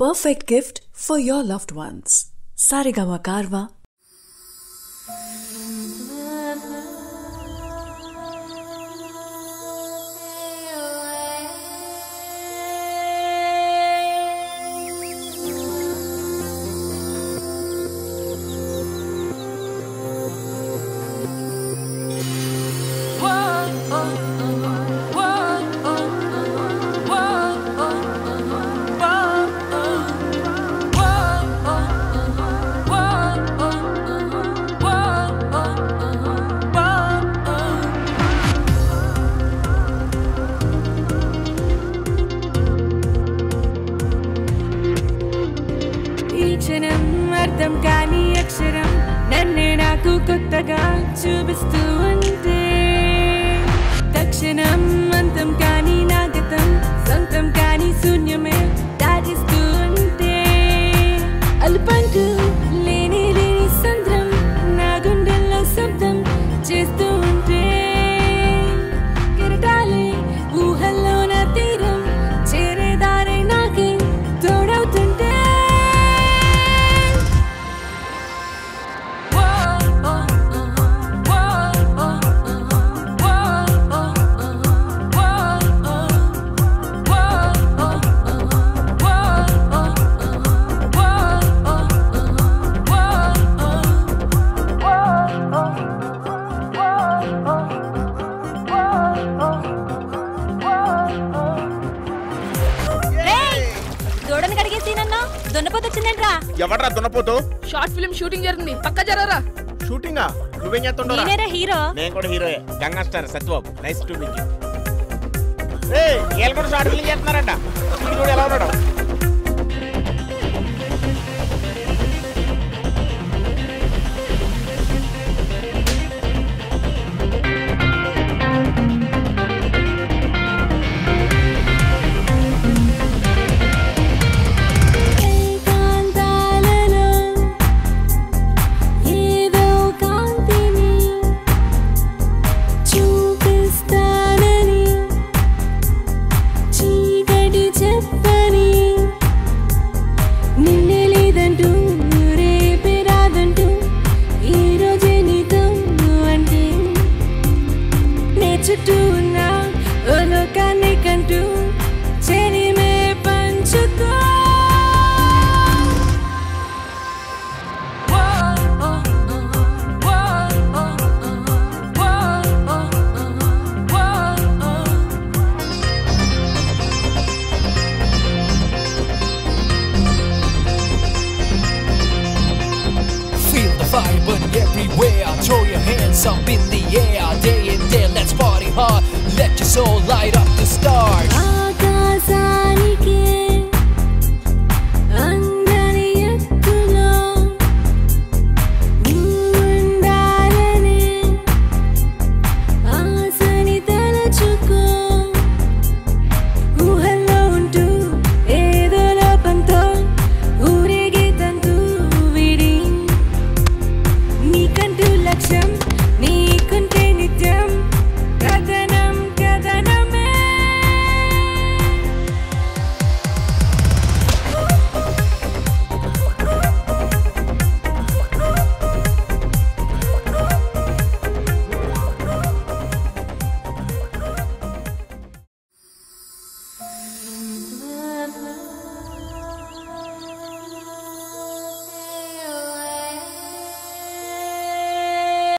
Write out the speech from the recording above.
perfect gift for your loved ones. Saregama Carvaan. ఈ క్షణం అర్థం కాని అక్షరం నన్నే నాకు కొత్తగా చూపిస్తూ ఉంటే దున్నపోతు వచ్చిందేంట్రా. ఎవడ్రా దున్నపోతూ? షార్ట్ ఫిల్మ్ షూటింగ్ జరుగుతుంది పక్క జరరా షూటింగా? నువ్వేం చేస్తుండరా? నేనేరా హీరో. నేను కూడా హీరోయే. Ganga star Satyababu. Nice to meet ఏ వీళ్ళు కూడా షార్ట్ ఫిల్మ్ చేస్తున్నారంట. వీడు కూడా ఎలా ఉన్నాడు? the